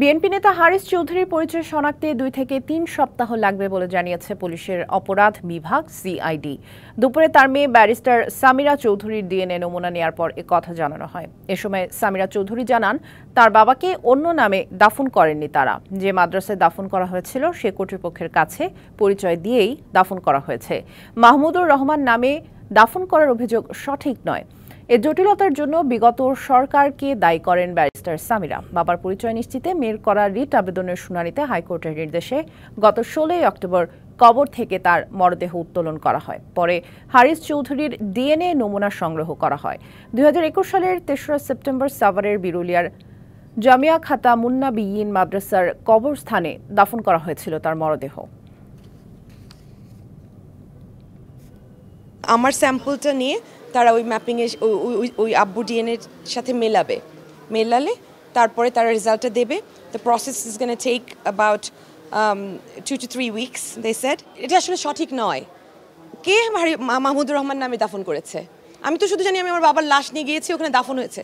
BNP নেতা হারিস চৌধুরীর পরিচয় শনাক্তে দুই থেকে তিন সপ্তাহ লাগবে বলে জানিয়েছে পুলিশের অপরাধ বিভাগ সিআইডি। দুপুরে তার মেয়ে ব্যারিস্টার সামিরা চৌধুরীর ডিএনএ নমুনা নেওয়ার পর এ কথা জানানো হয়। এ সময় সামিরা চৌধুরী জানান, তার বাবাকে অন্য নামে দাফন করেননি তারা। যে মাদ্রাসায় দাফন করা হয়েছিল, সে কর্তৃপক্ষের কাছে পরিচয় দিয়েই দাফন করা হয়েছে। মাহমুদুর রহমান নামে দাফন করার অভিযোগ সঠিক নয়। এ জটিলতার জন্য বিগত সরকারকে দায়ী করেন ব্যারিস্টার সামিরা। বাবার পরিচয় নিশ্চিতে মেয়ের করা রিট আবেদনের শুনানিতে হাইকোর্টের নির্দেশে গত ষোলোই অক্টোবর কবর থেকে তার মরদেহ উত্তোলন করা হয়। পরে হারিস চৌধুরীর ডিএনএ নমুনা সংগ্রহ করা হয়। দুই হাজার একুশ সালের তেসরা সেপ্টেম্বর সাভারের বিরুলিয়ার জামিয়া খাতা মুন্না বিয়িন মাদ্রাসার কবরস্থানে দাফন করা হয়েছিল তার মরদেহ। আমার স্যাম্পলটা নিয়ে তারা ওই ম্যাপিংয়ে ওই আব্বু ডিএনএর সাথে মেলাবে। মেলালে তারপরে তারা রেজাল্টটা দেবে। The process is gonna take about two to three weeks they said এটা আসলে সঠিক নয়। কে মাহমুদুর রহমান নামে দাফন করেছে? আমি তো শুধু জানি আমি আমার বাবার লাশ নিয়ে গিয়েছি, ওখানে দাফন হয়েছে।